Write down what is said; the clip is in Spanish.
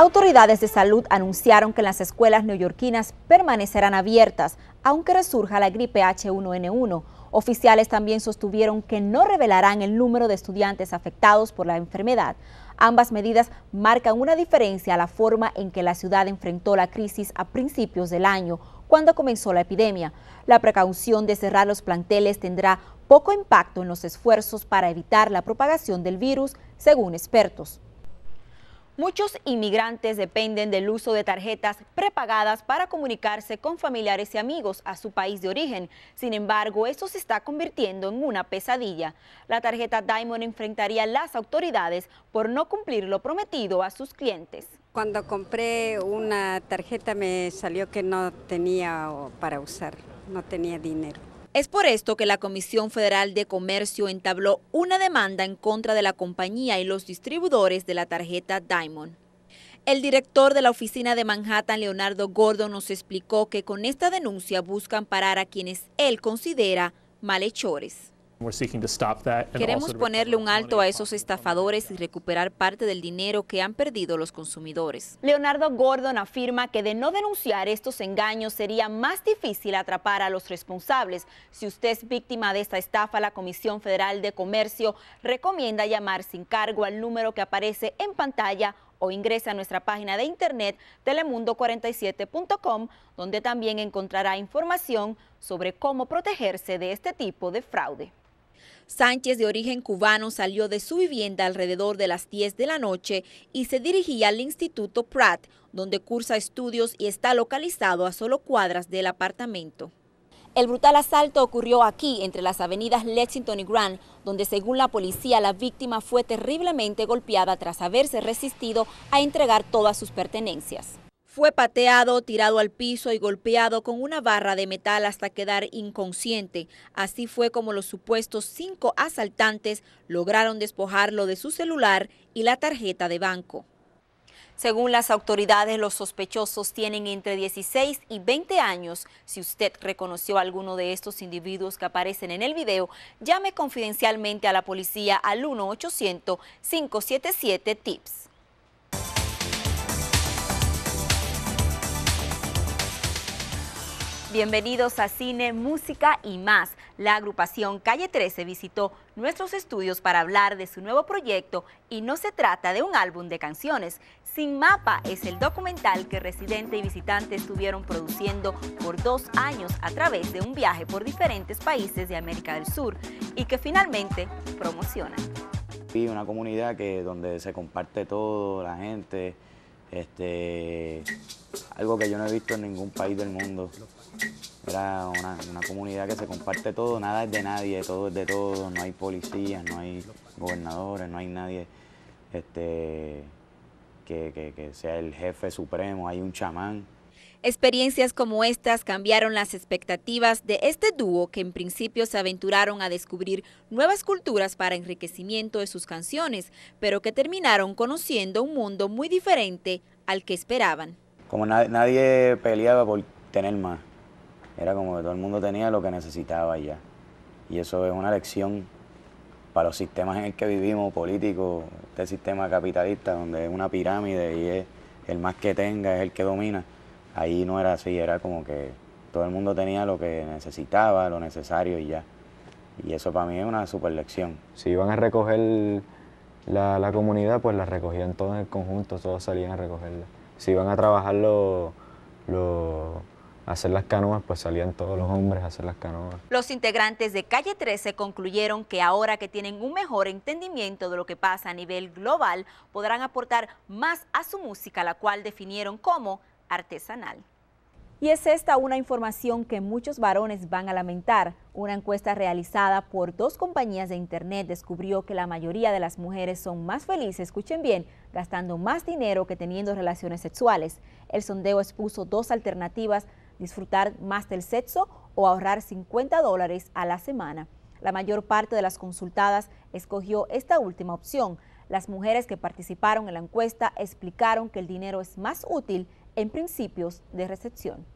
Autoridades de salud anunciaron que las escuelas neoyorquinas permanecerán abiertas, aunque resurja la gripe H1N1. Oficiales también sostuvieron que no revelarán el número de estudiantes afectados por la enfermedad. Ambas medidas marcan una diferencia a la forma en que la ciudad enfrentó la crisis a principios del año, cuando comenzó la epidemia. La precaución de cerrar los planteles tendrá poco impacto en los esfuerzos para evitar la propagación del virus, según expertos. Muchos inmigrantes dependen del uso de tarjetas prepagadas para comunicarse con familiares y amigos a su país de origen. Sin embargo, esto se está convirtiendo en una pesadilla. La tarjeta Diamond enfrentaría a las autoridades por no cumplir lo prometido a sus clientes. Cuando compré una tarjeta me salió que no tenía para usar, no tenía dinero. Es por esto que la Comisión Federal de Comercio entabló una demanda en contra de la compañía y los distribuidores de la tarjeta Diamond. El director de la oficina de Manhattan, Leonardo Gordo, nos explicó que con esta denuncia buscan parar a quienes él considera malhechores. Queremos ponerle un alto a esos estafadores y recuperar parte del dinero que han perdido los consumidores. Leonardo Gordon afirma que de no denunciar estos engaños sería más difícil atrapar a los responsables. Si usted es víctima de esta estafa, la Comisión Federal de Comercio recomienda llamar sin cargo al número que aparece en pantalla o ingrese a nuestra página de internet telemundo47.com, donde también encontrará información sobre cómo protegerse de este tipo de fraude. Sánchez, de origen cubano, salió de su vivienda alrededor de las 10 de la noche y se dirigía al Instituto Pratt, donde cursa estudios y está localizado a solo cuadras del apartamento. El brutal asalto ocurrió aquí, entre las avenidas Lexington y Grant, donde según la policía la víctima fue terriblemente golpeada tras haberse resistido a entregar todas sus pertenencias. Fue pateado, tirado al piso y golpeado con una barra de metal hasta quedar inconsciente. Así fue como los supuestos cinco asaltantes lograron despojarlo de su celular y la tarjeta de banco. Según las autoridades, los sospechosos tienen entre 16 y 20 años. Si usted reconoció a alguno de estos individuos que aparecen en el video, llame confidencialmente a la policía al 1-800-577-TIPS. Bienvenidos a Cine, Música y más. La agrupación Calle 13 visitó nuestros estudios para hablar de su nuevo proyecto y no se trata de un álbum de canciones. Sin Mapa es el documental que residente y visitante estuvieron produciendo por dos años a través de un viaje por diferentes países de América del Sur y que finalmente promocionan. Una comunidad que donde se comparte todo, la gente, este, algo que yo no he visto en ningún país del mundo. Era una, comunidad que se comparte todo, nada es de nadie, todo es de todos, no hay policías, no hay gobernadores, no hay nadie este, que, que sea el jefe supremo, hay un chamán. Experiencias como estas cambiaron las expectativas de este dúo que en principio se aventuraron a descubrir nuevas culturas para enriquecimiento de sus canciones, pero que terminaron conociendo un mundo muy diferente al que esperaban. Como nadie peleaba por tener más, era como que todo el mundo tenía lo que necesitaba ya. Y eso es una lección para los sistemas en el que vivimos, políticos, este sistema capitalista, donde es una pirámide y es el más que tenga es el que domina Ahí no era así, era como que todo el mundo tenía lo que necesitaba, lo necesario y ya. Y eso para mí es una super lección. Si iban a recoger la, comunidad, pues la recogían todos en el conjunto, todos salían a recogerla. Si iban a trabajar lo, hacer las canoas, pues salían todos los hombres a hacer las canoas. Los integrantes de Calle 13 concluyeron que ahora que tienen un mejor entendimiento de lo que pasa a nivel global, podrán aportar más a su música, la cual definieron como artesanal. Y es esta una información que muchos varones van a lamentar. Una encuesta realizada por dos compañías de internet descubrió que la mayoría de las mujeres son más felices, escuchen bien, gastando más dinero que teniendo relaciones sexuales. El sondeo expuso dos alternativas, disfrutar más del sexo o ahorrar 50 dólares a la semana. La mayor parte de las consultadas escogió esta última opción. Las mujeres que participaron en la encuesta explicaron que el dinero es más útil en principios de recepción.